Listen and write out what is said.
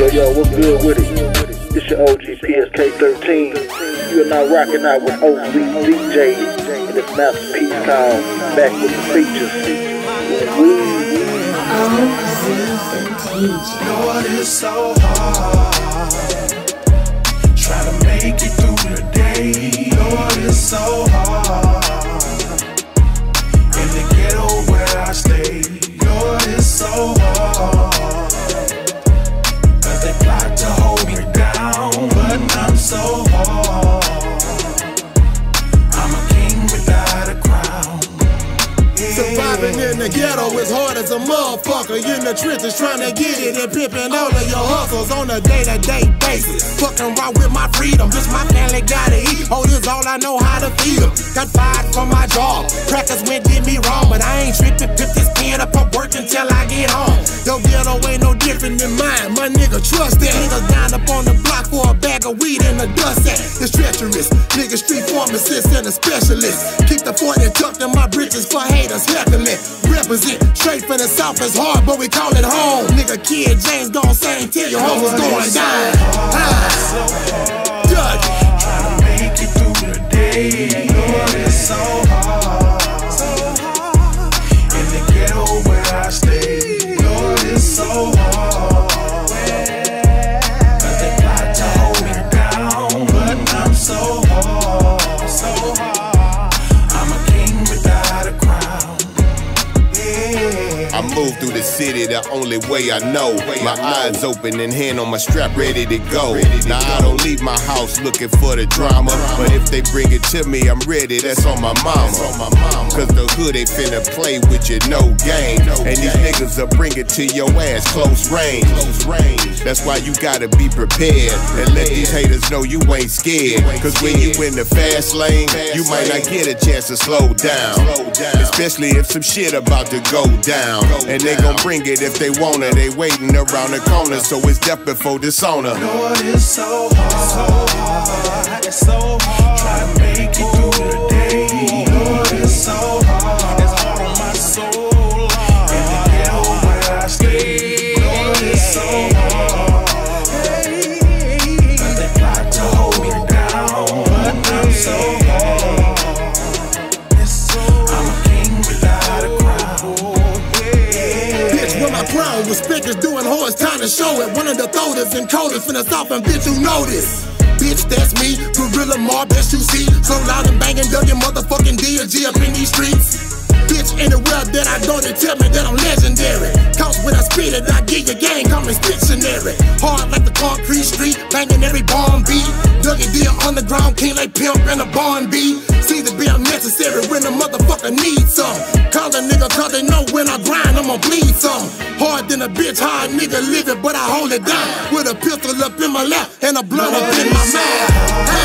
Yo, yo, what's good with it? It's your OG PSK13. You are now rocking out with OZ DJ and this masterpiece called Back with the Features. Woo. Lord, it's so hard. Try to make it through the day. Lord, it's so hard. Ghetto is hard as a motherfucker. In the trenches trying to get it and pimping all of your hustles on a day to day basis. Fucking raw with my freedom, bitch, my family gotta eat. Oh, this all I know how to feel. Got fired from my job. Crackers went did me wrong, but I ain't tripping. Pip this pen up, up work until I get home. Yo, ghetto ain't no different than mine. My nigga, trust that. Niggas down up on the block for a bag of weed in the dust sack. It's treacherous. Nigga, street pharmacist and a specialist. Keep the 40 tucked in my britches for haters heckling. Represent straight from the south is hard, but we call it home. Nigga, kid James gon' sing till your homies going down. I move through the city the only way I know. My eyes open and hand on my strap ready to go. Now I don't leave my house looking for the drama. But if they bring it to me, I'm ready, that's on my mama. Cause the hood ain't finna play with you, no game. And these niggas will bring it to your ass close range. That's why you gotta be prepared. And let these haters know you ain't scared. Cause when you in the fast lane, you might not get a chance to slow down. Especially if some shit about to go down. And they gon' bring it if they want it. They waiting around the corner, so it's death before dishonor. Lord, it's so hard. So hard. Bitch, with speakers doing it's time to show it. One of the throaters and coldest finna stop and bitch, you know this. Bitch, that's me, Gorilla Mob, best you see. So loud and banging, ducking motherfucking DLG up in these streets. Bitch, anywhere that I go, they tell me that I'm legendary. Cause when I spit it, I give your gang, me dictionary. Hard like the concrete street, banging every bomb beat. Dougie D, underground king like pimp and a Bun B. See the be unnecessary when a motherfucker needs some. I'ma bleed some. Hard than a bitch, hard nigga living, but I hold it down. With a pistol up in my lap and a blunt up in my mouth.